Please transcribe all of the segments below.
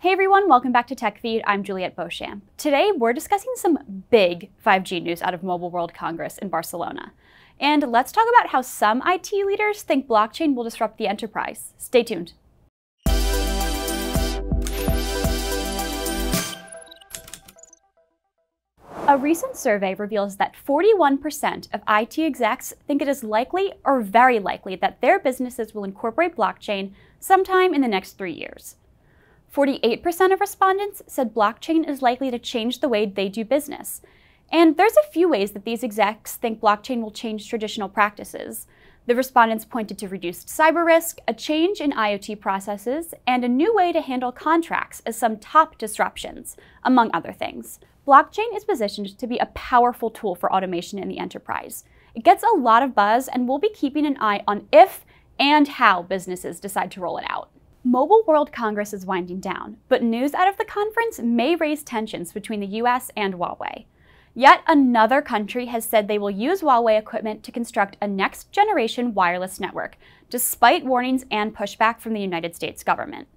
Hey everyone, welcome back to TechFeed. I'm Juliette Beauchamp. Today we're discussing some big 5G news out of Mobile World Congress in Barcelona. And let's talk about how some IT leaders think blockchain will disrupt the enterprise. Stay tuned. A recent survey reveals that 41% of IT execs think it is likely or very likely that their businesses will incorporate blockchain sometime in the next three years. 48% of respondents said blockchain is likely to change the way they do business. And there's a few ways that these execs think blockchain will change traditional practices. The respondents pointed to reduced cyber risk, a change in IoT processes, and a new way to handle contracts as some top disruptions, among other things. Blockchain is positioned to be a powerful tool for automation in the enterprise. It gets a lot of buzz, and we'll be keeping an eye on if and how businesses decide to roll it out. Mobile World Congress is winding down, but news out of the conference may raise tensions between the US and Huawei. Yet another country has said they will use Huawei equipment to construct a next generation wireless network, despite warnings and pushback from the United States government.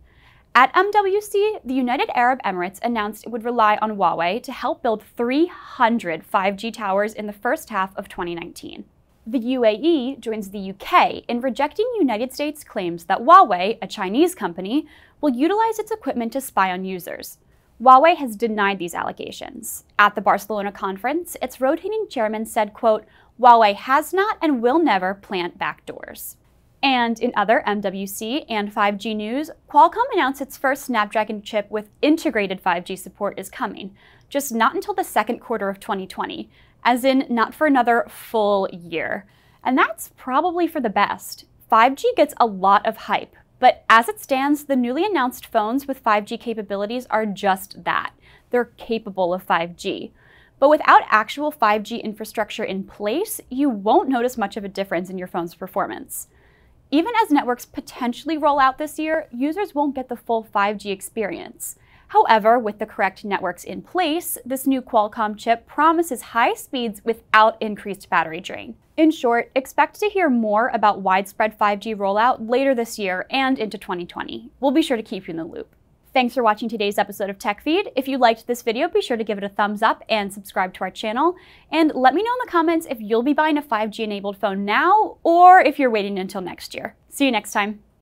At MWC, the United Arab Emirates announced it would rely on Huawei to help build 300 5G towers in the first half of 2019 the UAE joins the UK in rejecting United States claims that Huawei, a Chinese company, will utilize its equipment to spy on users. Huawei has denied these allegations. At the Barcelona conference, its rotating chairman said, quote, Huawei has not and will never plant backdoors. And in other MWC and 5G news, Qualcomm announced its first Snapdragon chip with integrated 5G support is coming, just not until the second quarter of 2020, as in not for another full year. And that's probably for the best. 5G gets a lot of hype, but as it stands, the newly announced phones with 5G capabilities are just that. They're capable of 5G. But without actual 5G infrastructure in place, you won't notice much of a difference in your phone's performance. Even as networks potentially roll out this year, users won't get the full 5G experience. However, with the correct networks in place, this new Qualcomm chip promises high speeds without increased battery drain. In short, expect to hear more about widespread 5G rollout later this year and into 2020. We'll be sure to keep you in the loop. Thanks for watching today's episode of TechFeed. If you liked this video, be sure to give it a thumbs up and subscribe to our channel. And let me know in the comments if you'll be buying a 5G enabled phone now or if you're waiting until next year. See you next time.